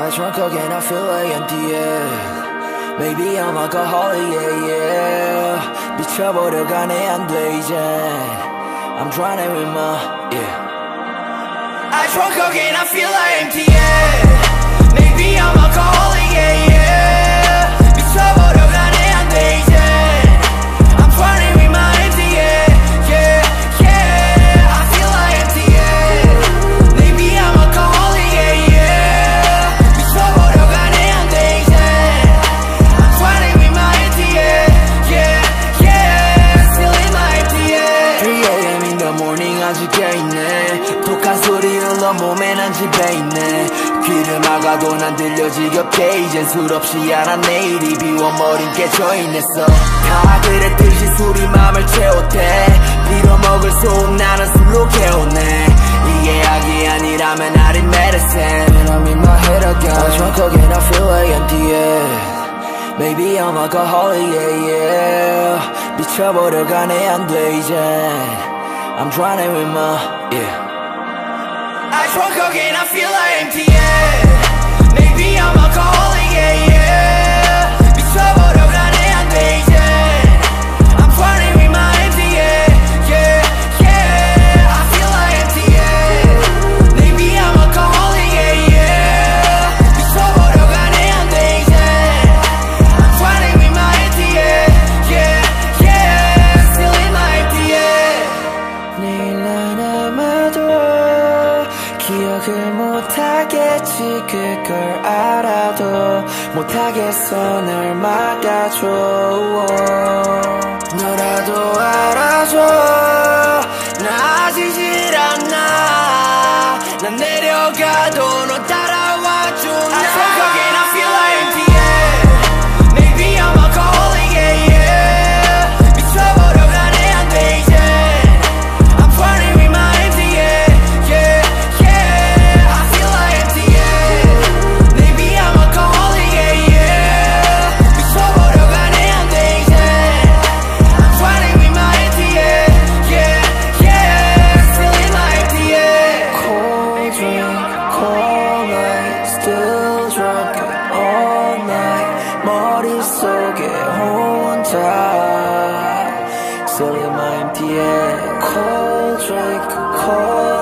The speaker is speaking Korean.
I drunk again, I feel like empty, yeah Maybe I'm alcoholic, yeah, yeah 미쳐버려가네 안돼 이제 I'm drowning with my, yeah I drunk again, I feel like empty, yeah Maybe I'm alcoholic, 흘러 몸에 난 집에 있네 귀를 막아도 난 들려 지겹게 이젠 술 없이 알아 내일이 비워 머린 깨져있냈어 다 그랬듯이 술이 맘을 채웠대 빌어먹을 속 나는 술로 깨웠네 이게 약이 아니라면 I'd medicine And I'm in my head again I drunk again I feel like empty yeah Maybe I'm alcoholic yeah yeah 미쳐버려 가네 안돼 이제 I'm drowning with my yeah I drunk again, I feel like empty, Maybe I'm alcoholic, 기억을 못하겠지 그걸 알아도 못하겠어 널 막아줘. 너라도 알아줘. 나아지질 않아. 난 내려가도 너 따라 머릿속에 혼자 Still in my empty yeah Cold drink, cold